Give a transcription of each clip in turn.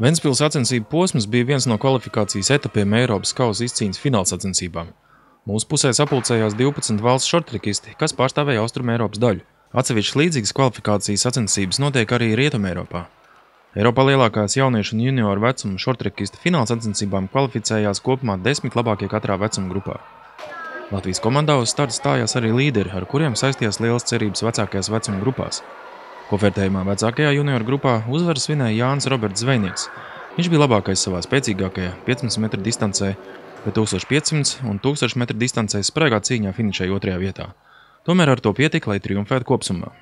Ventspils sacensību posms bija viens no kvalifikācijas etapiem Eiropas kausa izcīņas finālsacensībām. Mūsu pusē sapulcējās 12 valsts šortrikisti, kas pārstāvēja Austrum Eiropas daļu. Atsevišķas līdzīgas kvalifikācijas sacensības notiek arī Rietum Eiropā. Eiropā lielākās jauniešu un junioru vecuma šortrikistu finālsacensībām kvalificējās kopumā desmit labākie katrā vecuma grupā. Latvijas komandā uz starta stājās arī līderi, ar kuriem saistījās lielas cerības vecākajās vecuma grupās. Kopvērtējumā vecākajā junioru grupā uzvaru svinēja Jānis Roberts Zvejnieks. Viņš bija labākais savā spēcīgākajā 15 metru distancē, bet 1500 un 1000 metru distancē spraigā cīņā finišēja otrajā vietā. Tomēr ar to pietika, lai triumfētu kopsumā.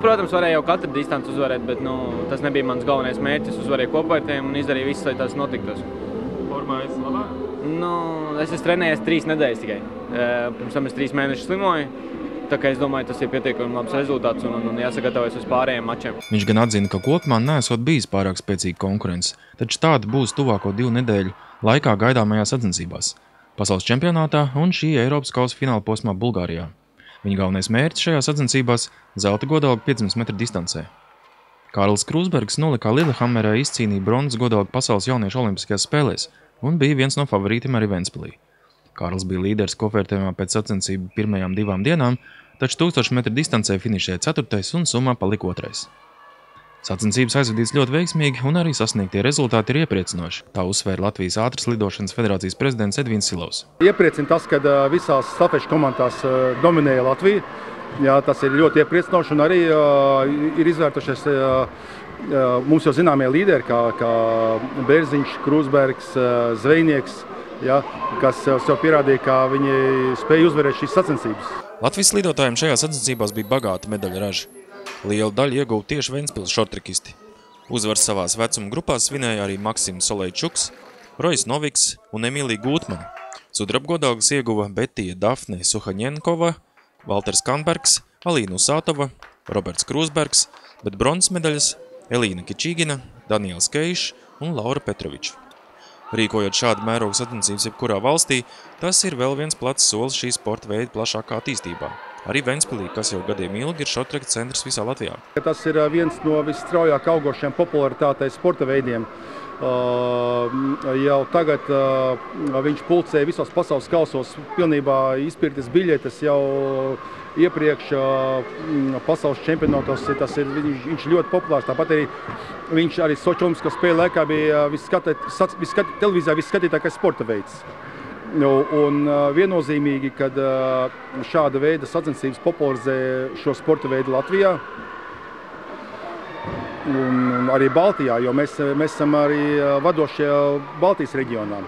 Protams, varēja jau katru distanci uzvarēt, bet nu, tas nebija mans galvenais mērķis. Uzvarēju kopvērtējumu un izdarīju visu, lai tas notiktos. Formā esi labāk? Nu, es esmu trenējies trīs nedēļas tikai. Pirms tam es trīs mēnešus slimoju. Tā kā es domāju, tas ir pietiekami labs rezultāts un, un jāsagatavojas uz pārējiem mačiem. Viņš gan atzina, ka kopumā nesot bijis pārāk spēcīga konkurence, taču tāda būs tuvāko divu nedēļu laikā gaidāmajās sacensībās - pasaules čempionātā un šī Eiropas kausa fināla posmā Bulgārijā. Viņa galvenais mērķis šajā sacensībās - zelta godalga 500 metru distancē. Kārlis Krūsbergs nolikā Lillehammerē izcīnīja bronzas godalgu pasaules jauniešu olimpiskajās spēlēs – un bija viens no favorītiem arī Ventspilī. Kārls bija līderis kopvērtējumā pēc sacensību pirmajām divām dienām, taču 1000 metru distancē finišēja 4. un summā palika 2. Sacensības aizvadīts ļoti veiksmīgi, un arī sasniegtie rezultāti ir iepriecinoši. Tā uzsvēra Latvijas ātras lidošanas federācijas prezidents Edvins Silovs. Iepriecina tas, ka visās stafešu komandās dominēja Latvija. Jā, tas ir ļoti iepriecinoši, un arī uh, ir izvērtušies uh, mums jau zināmie līderi, kā, kā Bērziņš, Krūsbergs, Zvejnieks, ja, kas jau pierādīja, ka viņi spēja uzvarēt šīs sacensības. Latvijas lidotājiem šajās sacensībās bija bagāta medaļa raža. Liela daļa ieguva tieši Ventspils šortrikisti. Uzvaras savās vecuma grupās svinēja arī Maksims Solejčuks, Rojs Noviks un Emīlija Gūtmana. Sudrabgodaugas ieguva Betija Dafne Suhaņenkova, Valters Kanbergs, Alīna Usātova, Roberts Krūsbergs, bet bronzas medaļas Elīna Kičīgina, Daniels Keišs un Laura Petroviča. Rīkojot šādu mērogu sacensības jebkurā valstī, tas ir vēl viens plats solis šī sporta veida plašākā attīstībā. Arī Ventspilī, kas jau gadiem ilgi ir šotreka centrs visā Latvijā. Tas ir viens no visstraujāk augošiem popularitātei sporta veidiem. Uh, jau tagad uh, viņš pulcē visos pasaules kausos, pilnībā izpirktas biļetes jau iepriekš pasaules čempionātos. Tas ir viņš, viņš ļoti populārs. Tāpat arī viņš arī Sočomska spēle laikā bija visskatīt, televīzijā visskatītākais sporta veids. Nu, un viennozīmīgi, kad šāda veida sacensības popularizē šo sporta veidu Latvijā, un arī Baltijā, jo mēs, mēs esam arī vadošie Baltijas reģionā.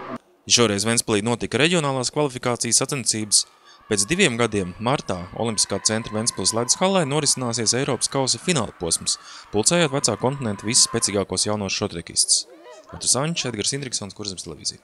Šoreiz Ventspilī notika reģionālās kvalifikācijas sacensības. Pēc diviem gadiem, martā, Olimpiskā centra Ventspils ledus hallē norisināsies Eiropas kausa fināla posms, pulcējot vecā kontinenta visus spēcīgākos jaunos šotrikistus. Otrs Ančs, Edgars Indriksons, Kurzemes televīzija.